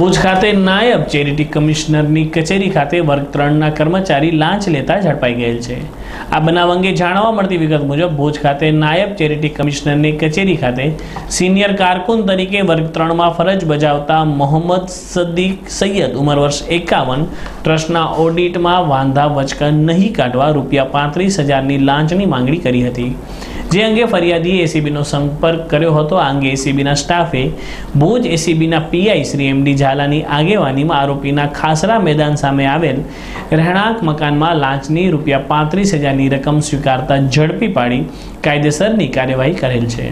ભુજ ખાતે નાયબ ચેરિટી કમિશનરની કચેરી ખાતે વર્ગ ત્રણના કર્મચારી લાંચ લેતા ઝડપાઈ ગયેલ છે. આ બનાવ અંગે જાણવા મળતી વિગત મુજબ ભુજ ખાતે નાયબ ચેરિટી કમિશનરની કચેરી ખાતે સિનિયર કારકુન તરીકે વર્ગ ત્રણમાં ફરજ બજાવતા મોહમ્મદ સદ્દીક સૈયદ, ઉંમર વર્ષ એકાવન ટ્રસ્ટના ઓડિટમાં વાંધા વચકા નહીં કાઢવા રૂપિયા પાંત્રીસ હજારની લાંચની માંગણી કરી હતી. જે અંગે ફરિયાદીએ એસીબીનો સંપર્ક કર્યો હતો. આ અંગે એસીબીના સ્ટાફે ભુજ એસીબીના પીઆઈ શ્રી એમડી ઝાલાની આગેવાનીમાં આરોપીના ખાસરા મેદાન સામે આવેલ રહેણાંક મકાનમાં લાંચની રૂપિયા પાંત્રીસ હજારની રકમ સ્વીકારતા ઝડપી પાડી કાયદેસરની કાર્યવાહી કરેલ છે.